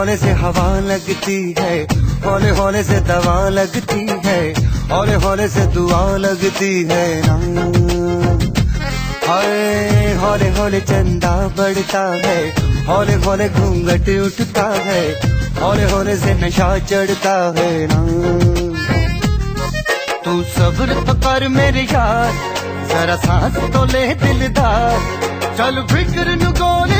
हौले से हवा लगती है। हौले हौले से दवा लगती है। हौले हौले से दुआ लगती है। ना हाय हौले हौले चंदा बढ़ता है। हौले हौले घूंघट उठता है। हौले हौले से नशा चढ़ता है। ना तू सब्र तो कर मेरे यार, जरा सांस तो ले दिलदार। चल फ़िक्र नु गोली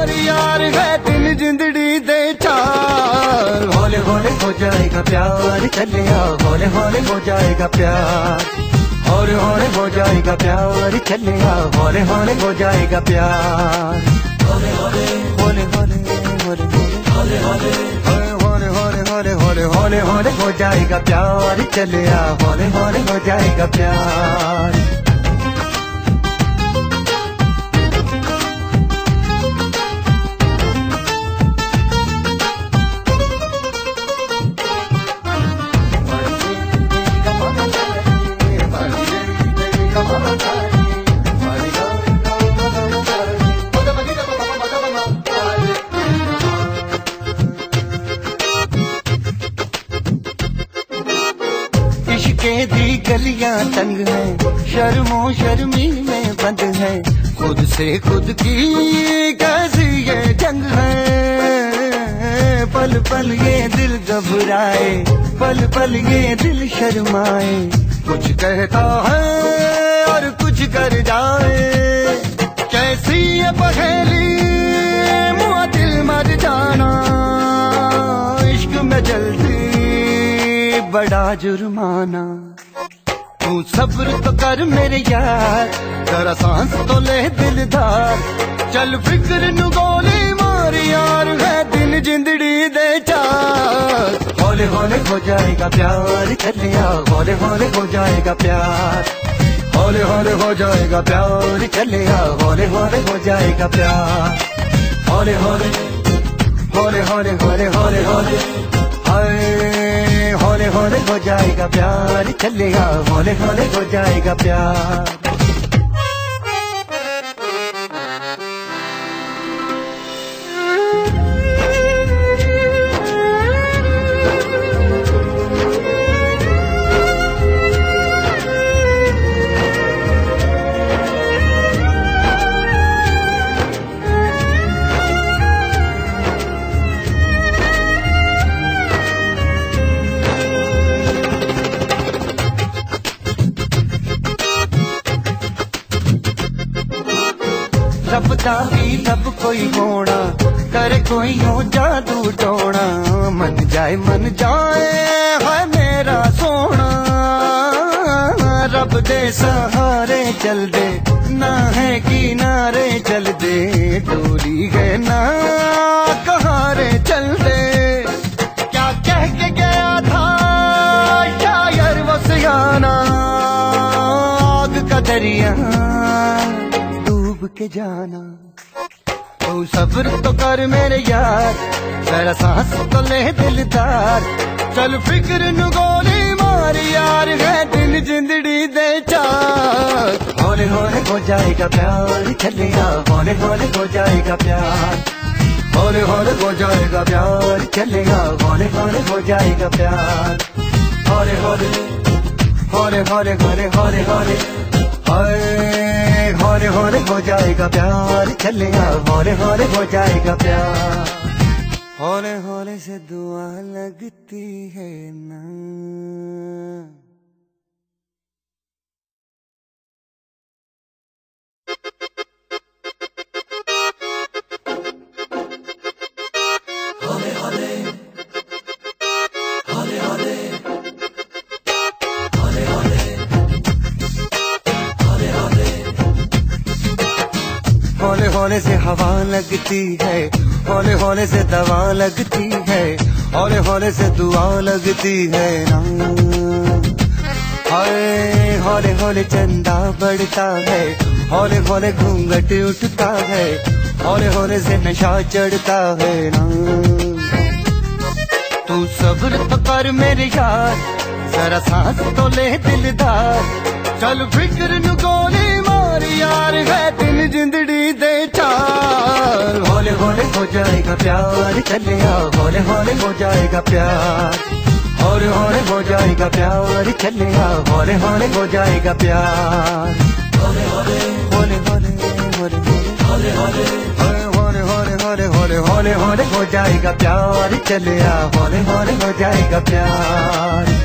मार यार है दिल जिंदड़ी दे चार। हौले हौले हो जाएगा प्यार, चले आओ हौले हौले हो जाएगा प्यार। हौले हौले हो जाएगा प्यार, चले आओ हौले हौले हो जाएगा प्यार। हौले हौले हो जाएगा प्यार, चले आ हौले हौले हो जाएगा प्यार। गलियाँ तंग है, शर्मो शर्मी में बंद है। खुद से खुद की कैसी ये जंग है। पल पल ये दिल घबराए, पल पल ये दिल शर्माए। कुछ कहता है कर जाए। कैसी ये पहेली? मुआ दिल मर जाना। इश्क में जल्दी बड़ा जुर्माना। तू सब्र तो कर मेरे यार, जरा सांस तो ले दिलदार। चल फ़िक्र नु गोली मार, यार है दिल जिंदड़ी दे चार। हौले हौले हो जाएगा प्यार चले आओ हौले हौले हो जाएगा प्यार। हौले हौले हो जाएगा प्यार चले आओ हौले हौले हो जाएगा प्यार। हौले हौले हौले हौले हौले हौले हौले। हाय, हौले हौले हो जाएगा प्यार, चलेगा, हौले हौले हो जाएगा प्यार। भी रब कोई होना, करे कोई हो जादू टोना। मन जाए मन जाए है मेरा सोना। रब दे सहारे चल दे, ना है किनारे चल दे। डोली है ना, कहारे चल दे। क्या कह के गया था शायर वो सियाना आग का दरिया, डूब के जाना। तू सब्र तो कर मेरे यार, जरा सांस तो ले दिलदार। चल फ़िक्र नु गोली मार यार, है दिल जिंदड़ी दे चार। हौले हौले हो जाएगा प्यार चलेगा हौले हौले हो जाएगा प्यार। हौले हौले हो जाएगा प्यार चलेगा हौले हौले हो जाएगा प्यार। हौले हौले हौले हौले हौले हौले हौले हौले हौले हो जाएगा प्यार। चलेगा हौले हौले हो जाएगा प्यार। हौले हौले से दुआ लगती है ना। हौले हौले से हवा लगती है, हौले हौले से दवा लगती है, हौले हौले से दुआ लगती है हाय हौले हौले चंदा बढ़ता है, हौले हौले घूंघट उठता है, हौले हौले से नशा चढ़ता है ना। तू सब्र तो कर मेरे यार जरा सांस तो ले दिलदार, चल फ़िक्र गोली मार यार है दिल जिंदड़ी दे चार हौले हौले हो जाएगा प्यार चले आओ हौले हौले हो जाएगा प्यार हौले हौले हो जाएगा प्यार चले आओ हौले हौले हो जाएगा प्यार हौले हौले हौले हौले हौले हौले हौले हौले हौले हौले हौले हौले हौले हो जाएगा प्यार चले आओ हौले हौले हो जाएगा प्यार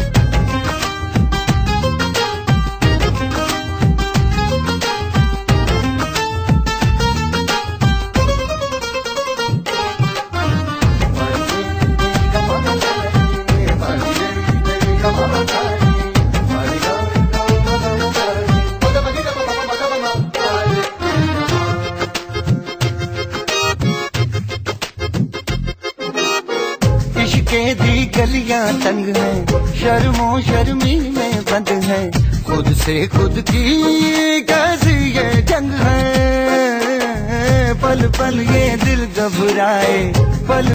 दी गलियाँ तंग है, शर्मो शर्मी में बंद है। खुद से खुद की कैसी ये जंग है? पल पल ये दिल घबराए, पल